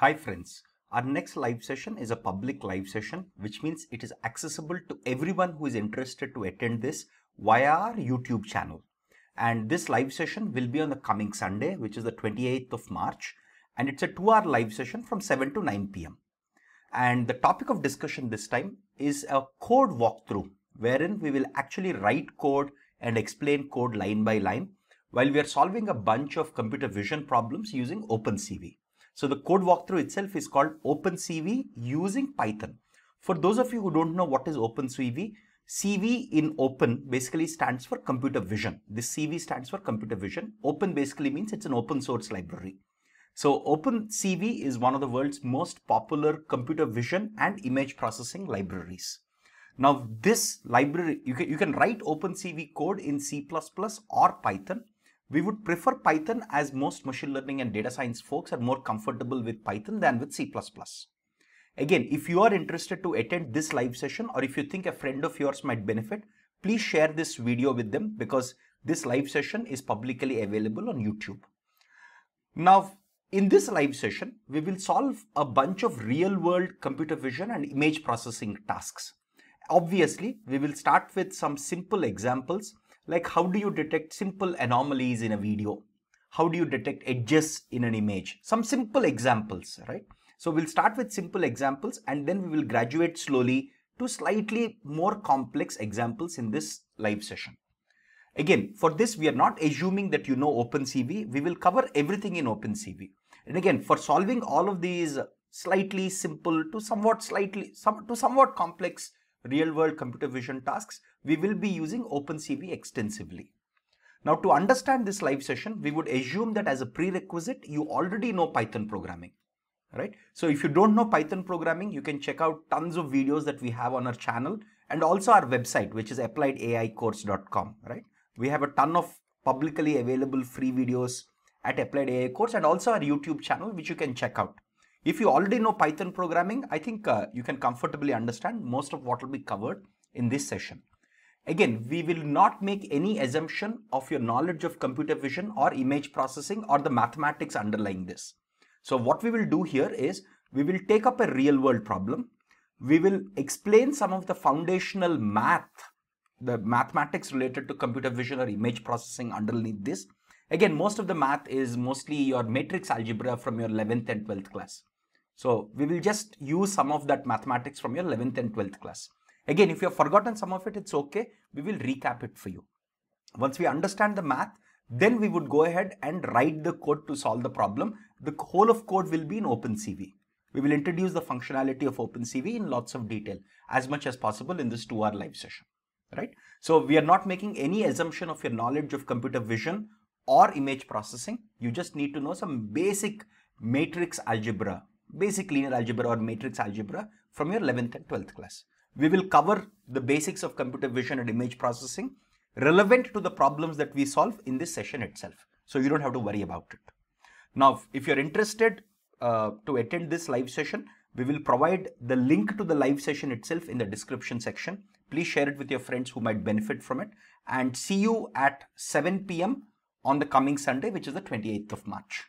Hi friends, our next live session is a public live session, which means it is accessible to everyone who is interested to attend this via our YouTube channel. And this live session will be on the coming Sunday, which is the 28th of March. And it's a two hour live session from 7 to 9 p.m. And the topic of discussion this time is a code walkthrough, wherein we will actually write code and explain code line by line while we are solving a bunch of computer vision problems using OpenCV. So the code walkthrough itself is called OpenCV using Python. For those of you who don't know what is OpenCV, CV in open basically stands for computer vision. This CV stands for computer vision. Open basically means it's an open source library. So OpenCV is one of the world's most popular computer vision and image processing libraries. Now this library, you can, you can write OpenCV code in C++ or Python. We would prefer Python as most machine learning and data science folks are more comfortable with Python than with C++. Again, if you are interested to attend this live session or if you think a friend of yours might benefit, please share this video with them because this live session is publicly available on YouTube. Now, in this live session, we will solve a bunch of real world computer vision and image processing tasks. Obviously, we will start with some simple examples like how do you detect simple anomalies in a video? How do you detect edges in an image? Some simple examples, right? So we'll start with simple examples and then we will graduate slowly to slightly more complex examples in this live session. Again, for this, we are not assuming that you know OpenCV. We will cover everything in OpenCV. And again, for solving all of these slightly simple to somewhat slightly, some, to somewhat complex real world computer vision tasks, we will be using OpenCV extensively. Now, to understand this live session, we would assume that as a prerequisite, you already know Python programming, right? So if you don't know Python programming, you can check out tons of videos that we have on our channel and also our website, which is appliedaicourse.com, right? We have a ton of publicly available free videos at Applied AI Course and also our YouTube channel, which you can check out. If you already know Python programming, I think uh, you can comfortably understand most of what will be covered in this session. Again, we will not make any assumption of your knowledge of computer vision or image processing or the mathematics underlying this. So what we will do here is we will take up a real world problem. We will explain some of the foundational math the mathematics related to computer vision or image processing underneath this. Again, most of the math is mostly your matrix algebra from your 11th and 12th class. So we will just use some of that mathematics from your 11th and 12th class. Again, if you have forgotten some of it, it's okay. We will recap it for you. Once we understand the math, then we would go ahead and write the code to solve the problem. The whole of code will be in OpenCV. We will introduce the functionality of OpenCV in lots of detail as much as possible in this two hour live session right? So we are not making any assumption of your knowledge of computer vision or image processing. You just need to know some basic matrix algebra, basic linear algebra or matrix algebra from your 11th and 12th class. We will cover the basics of computer vision and image processing relevant to the problems that we solve in this session itself. So you don't have to worry about it. Now, if you're interested uh, to attend this live session, we will provide the link to the live session itself in the description section. Please share it with your friends who might benefit from it and see you at 7 p.m. on the coming Sunday, which is the 28th of March.